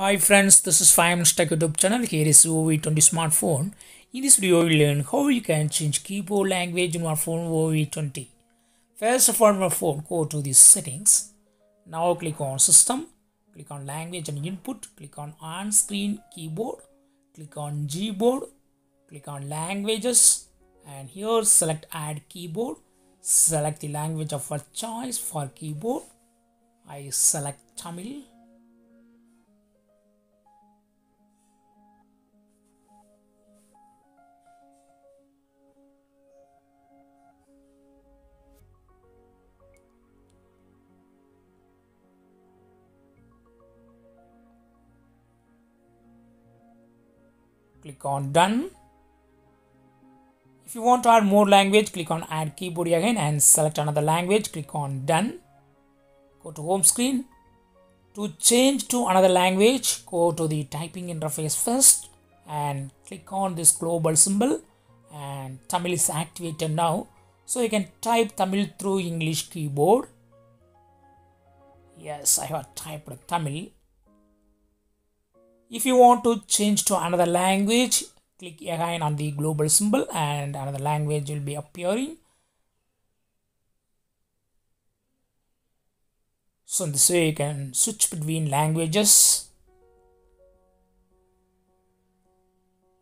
Hi friends, this is 5 Minutes Tech YouTube channel. Here is Vivo V20 smartphone. In this video, we will learn how you can change keyboard language in your phone Vivo V20. First of all, your phone, go to the settings. Now click on system, click on language and input, click on on-screen keyboard, click on Gboard, click on languages and here select add keyboard. Select the language of your choice for keyboard. I select Tamil. Click on done. If you want to add more language click on add keyboard again and select another language. Click on done. Go to home screen. To change to another language go to the typing interface first and click on this global symbol. And Tamil is activated now. So you can type Tamil through English keyboard. Yes I have typed Tamil if you want to change to another language click again on the global symbol and another language will be appearing. So in this way you can switch between languages.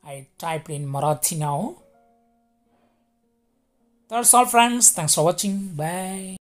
I typed in Marathi now. That's all friends. Thanks for watching. Bye